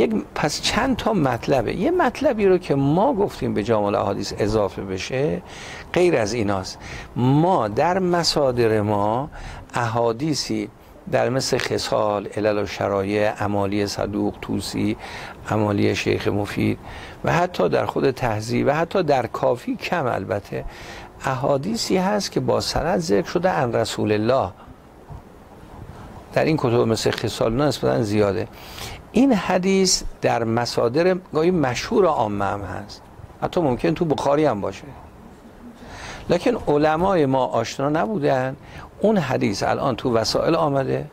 یک پس چند تا مطلبه. یه مطلبی رو که ما گفتیم به جامع احادیث اضافه بشه غیر از ایناست. ما در مصادر ما احادیثی در مثل خصال علل و شرایع امالی صدوق توسی امالی شیخ مفید و حتی در خود تهذیب و حتی در کافی کم البته احادیثی هست که با سند ذکر شده ان رسول الله. در این کتب مثل خصال نسبتا زیاده. این حدیث در مصادر گاهی مشهور عامه هم هست. حتی ممکن تو بخاری هم باشه. لکن علمای ما آشنا نبودن اون حدیث الان تو وسائل آمده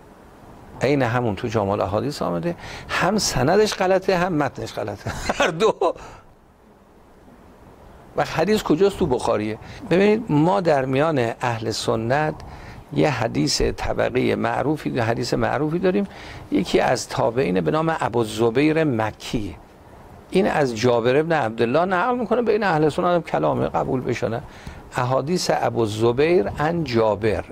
عین همون تو جامال احادیث آمده. هم سندش غلطه هم متنش غلطه. هر دو. و حدیث کجاست تو بخاریه؟ ببینید ما در میان اهل سنت یه حدیث طبقه معروفی حدیث معروفی داریم. یکی از تابعین به نام ابو زبیر مکی. این از جابر ابن عبدالله نقل می‌کنه بین اهل سنت کلامه قبول بشنه احادیث ابو زبیر ان جابر.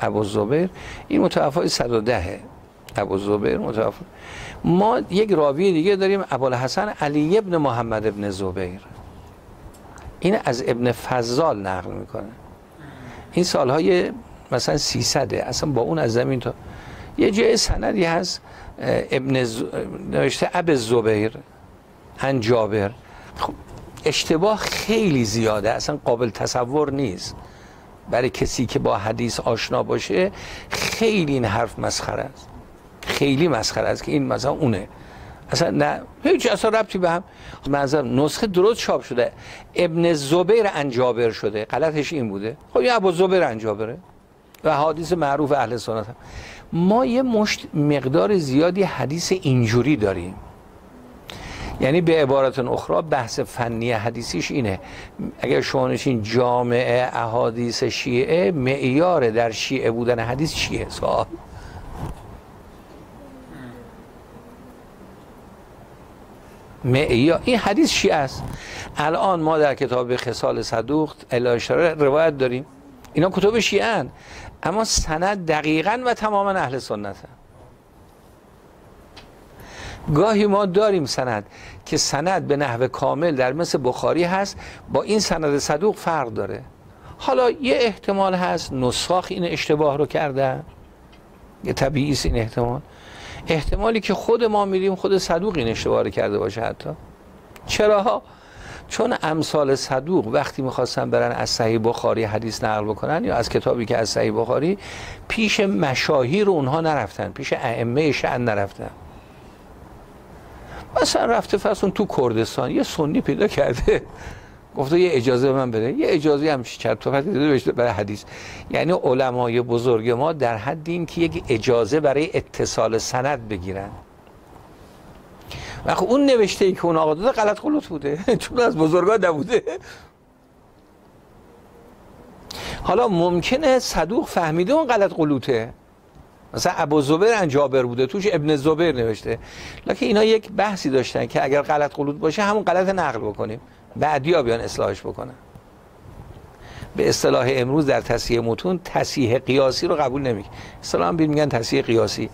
ابو زبیر این متوفای 110 ابو زبیر متوفا ما یک راوی دیگه داریم ابوالحسن علی ابن محمد ابن زبیر. این از ابن فضال نقل می‌کنه. این سالهای مثلا 300 اصلا با اون از زمین تا یه جای سندی هست ابن ز... نوشته اب زبیر ان جابر خب اشتباه خیلی زیاده اصلا قابل تصور نیست. برای کسی که با حدیث آشنا باشه خیلی این حرف مسخره است. خیلی مسخره است که این مثلا اونه. اصلا نه هیچ اصلا ربطی به هم منظر نسخه درست چاپ شده. ابن زبیر انجابر شده. غلطش این بوده. خب یه ابو زبیر انجابره. و حدیث معروف اهل سنت هم. ما یه مشت مقدار زیادی حدیث اینجوری داریم. یعنی به عبارت اخرى بحث فنی حدیثیش اینه. اگر شما نشین جامعه احادیث شیعه معیار در شیعه بودن حدیث چیه؟ سوال. معیار این حدیث شیعه است. الان ما در کتاب خصال صدوق الاشاره روایت داریم. اینا کتب شیعه اما سند دقیقا و تماما اهل سنت هن. گاهی ما داریم سند که سند به نحو کامل در مثل بخاری هست با این سند صدوق فرق داره. حالا یه احتمال هست نساخ این اشتباه رو کردن. یه طبیعی این احتمال. احتمالی که خود ما میریم خود صدوق این اشتباه کرده باشه حتی. چرا چون امثال صدوق وقتی می‌خواستن برن از صحیح بخاری حدیث نقل بکنن یا از کتابی که از صحیح بخاری پیش مشاهیر اونها نرفتن پیش ائمه شأن نرفتن. مثلا رفته فرسون تو کردستان یه سنی پیدا کرده. گفته یه اجازه به من بده. یه اجازه هم چرت و داده برای حدیث. یعنی علمای بزرگ ما در حد این که یک اجازه برای اتصال سند بگیرن. و اون نوشته ای که اون آقا داده غلط غلط بوده. چون از بزرگا نبوده. حالا ممکنه صدوق فهمیده اون غلط قلوته مثلا ابو زبیر جابر بوده. توش ابن زبیر نوشته. لکه اینا یک بحثی داشتن که اگر غلط قلوت باشه همون غلط نقل بکنیم. بعدیا بیان اصلاحش بکنن. به اصطلاح امروز در تصحیح متون تصحیح قیاسی رو قبول نمی‌کنه. اصطلاحا میگن تصحیح قیاسی.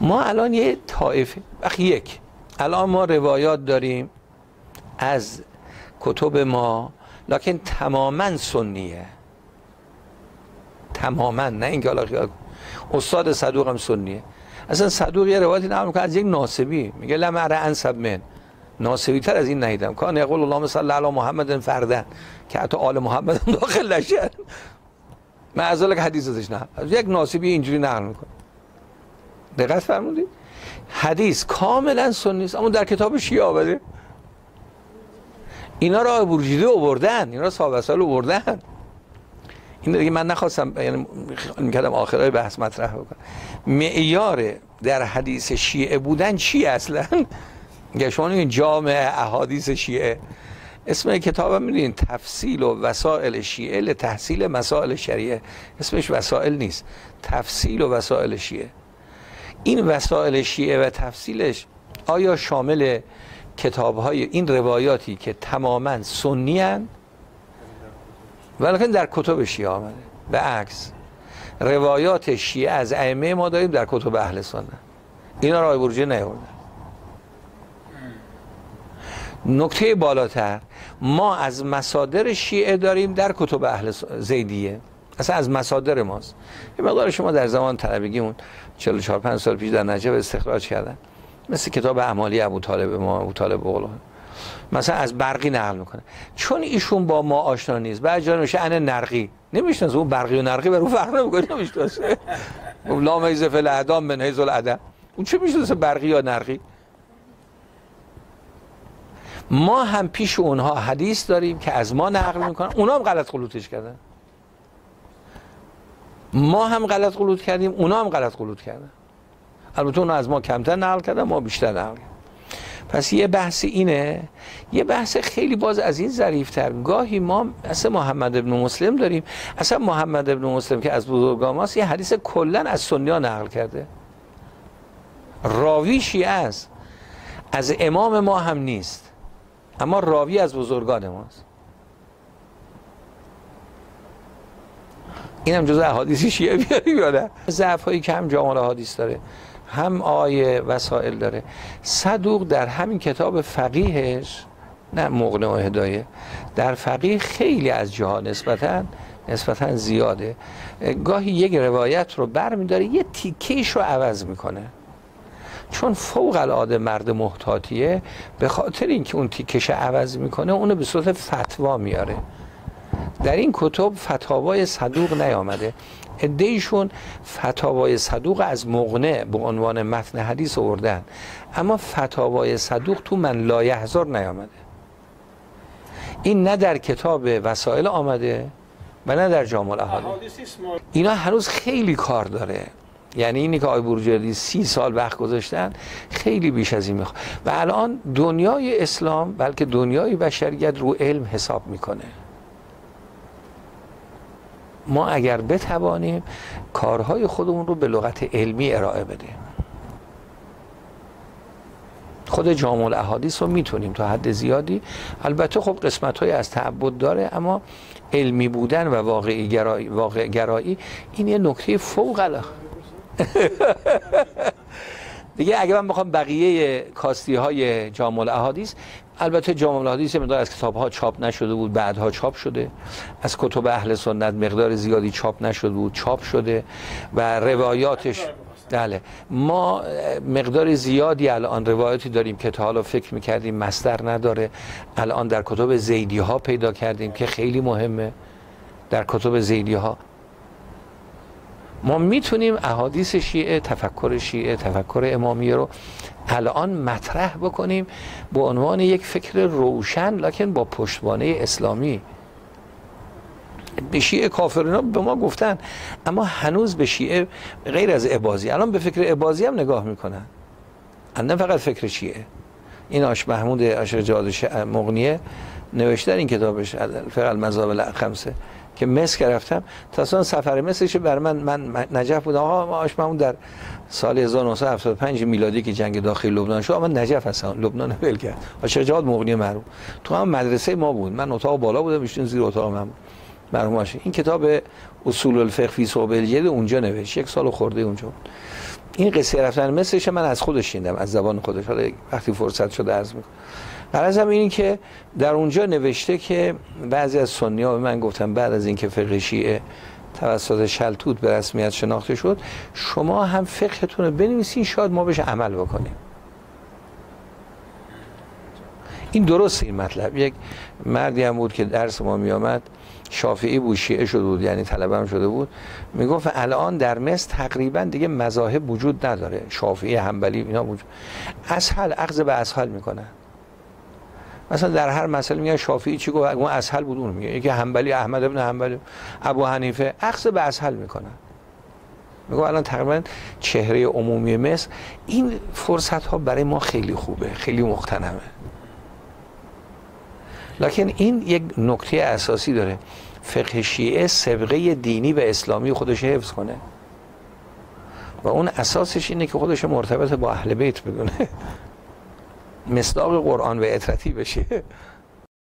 ما الان یه طایفه. وقتی یک. الان ما روایات داریم از کتب ما لکن تماما سنیه. تماما نه اینکه حالا خیال استاد صدوق هم سنیه. اصلا صدوق یه روایتی نقل می‌کنه از یک ناسبی میگه لم اره انسب من. ناسبی تر از این ندیدم کان یقول اللهم صل علی محمد فردن که حتی آل محمد داخل نشه. معذاله که حدیث ازش نه. از یک ناسبی اینجوری نقل می‌کنه. دقت فرمودید؟ حدیث کاملا سنی است اما در کتاب شیعه آمده. اینا را بروجیده آوردن اینا را صاحب اصل آوردن. این دیگه من نخواستم یعنی می‌کردم آخرای بحث مطرح بکنم. معیار در حدیث شیعه بودن چی اصلا؟ شما این جامع احادیث شیعه. اسم کتابم می‌دونین تفصیل و وسائل شیعه لتحصیل مسائل شریعه. اسمش وسائل نیست. تفصیل و وسائل شیعه. این وسائل شیعه و تفصیلش آیا شامل کتاب های این روایاتی که تماما سنی هن؟ ولیکن در کتب شیعه آمده. به عکس. روایات شیعه از ائمه ما داریم در کتب اهل سنت. اینا رای برجه نیاوردن. نکته بالاتر ما از مصادر شیعه داریم در کتب اهل زیدیه اصلا از مصادر ماست یه مقدار شما در زمان طلبگیمون 44 5 سال پیش در نجف استخراج کردن مثل کتاب اعمالی ابو طالب ما ابو طالب بقلا مثلا از برقی نقل می‌کنه چون ایشون با ما آشنا نیست بعد جان میشه ان نرقی نمی‌شناسه اون برقی و نرقی برو فرق نمی‌کنه نمی‌شناسه لا میز فل اعدام من حیز العدم اون چه می‌شناسه برقی یا نرقی ما هم پیش اونها حدیث داریم که از ما نقل می‌کنن. اونا هم غلط قلوتش کردن. ما هم غلط قلوت کردیم اونا هم غلط قلوت کردن. البته اونا از ما کمتر نقل کردن ما بیشتر نقل کردن. پس یه بحث اینه یه بحث خیلی باز از این ظریفتر. گاهی ما اصلا محمد ابن مسلم داریم. اصلا محمد ابن مسلم که از بزرگان ماست یه حدیث کلا از سنیا نقل کرده. راوی شیعه است. از امام ما هم نیست. اما راوی از بزرگان ماست. این هم جزء احادیث شیعه بیاریم یا نه؟ ضعف هایی که هم جامال احادیث داره هم آیه وسائل داره. صدوق در همین کتاب فقیهش نه مغنه و هدایه در فقیه خیلی از جاها نسبتا نسبتا زیاده. گاهی یک روایت رو بر داره یه تیکیش رو عوض می‌کنه. چون فوق العاده مرد محتاطیه به خاطر اینکه اون تیکش عوض می‌کنه اونو به صورت فتوا میاره. در این کتب فتاوای صدوق نیامده. ادهیشون فتاوای صدوق از مغنه به عنوان متن حدیث آوردن. اما فتاوای صدوق تو من لا یحضر نیامده. این نه در کتاب وسائل آمده و نه در جامع الاحادیث اینا هنوز خیلی کار داره. یعنی اینی که آی بروجردی سی سال وقت گذاشتن خیلی بیش از این می‌خواد. و الان دنیای اسلام بلکه دنیای بشریت رو علم حساب می‌کنه. ما اگر بتوانیم کارهای خودمون رو به لغت علمی ارائه بدیم. خود جامع الاحادیث رو می‌تونیم تا حد زیادی. البته خب قسمت های از تعبد داره اما علمی بودن و واقعی گرایی, واقع گرایی این یه نکته فوق العاده. دیگه اگه من بخوام بقیه کاستی های جامع الاحادیث البته جامع الاحادیث مقدار از کتاب ها چاپ نشده بود بعدها چاپ شده. از کتب اهل سنت مقدار زیادی چاپ نشده بود چاپ شده و روایاتش بله. ما مقدار زیادی الان روایاتی داریم که تا حالا فکر می‌کردیم مستر نداره. الان در کتب زیدی ها پیدا کردیم که خیلی مهمه. در کتب زیدی ها ما می‌تونیم احادیث شیعه تفکر شیعه تفکر امامیه رو الان مطرح بکنیم به عنوان یک فکر روشن لکن با پشتوانه اسلامی. به شیعه کافرین به ما گفتن اما هنوز به شیعه غیر از عبازی الان به فکر عبازی هم نگاه می‌کنن. نه فقط فکر شیعه. این آش محمود آش جاد مغنیه نوشتن این کتابش فقط مذاب خمسه که مصر رفتم تا سفر مصرش بر من من نجف بودم آقا آش محمود در سال 1975 میلادی که جنگ داخل لبنان شد من نجف هستم. لبنان ول کرد. جاد مغنی معروف؟ تو هم مدرسه ما بود. من اتاق بالا بودم میشتون زیر اتاق من مرحوم این کتاب اصول الفقه فی صوب الجد اونجا نوشت. یک سال خورده اونجا بود. این قصه رفتن مصرش من از خودش شیندم از زبان خودش. حالا وقتی فرصت شده عرض می‌کنم. هم اینی که در اونجا نوشته که بعضی از سنی ها من گفتم بعد از اینکه فقه شیعه توسط شلتوت به رسمیت شناخته شد شما هم فقهتون رو بنویسین شاید ما بهش عمل بکنیم. این درست این مطلب. یک مردی هم بود که درس ما می آمد شافعی بود شیعه شده بود یعنی طلبه شده بود. می‌گفت الان در مصر تقریبا دیگه مذاهب وجود نداره. شافعی حنبلی اینا وجود. اسهل اخذ به اسهل می‌کنن. مثلا در هر مسئله میگن شافعی چی گفت؟ اون اسهل بود اون میگه. یکی حنبلی احمد ابن حنبلی ابو حنیفه اخذ به اسهل می‌کنن. میگه الان تقریبا چهره عمومی مصر. این فرصت ها برای ما خیلی خوبه خیلی مختنمه لکن این یک نکته اساسی داره. فقه شیعه سبقه دینی و اسلامی خودش حفظ کنه. و اون اساسش اینه که خودش مرتبط با اهل بیت بدونه. مصداق قرآن و اطرتی بشه.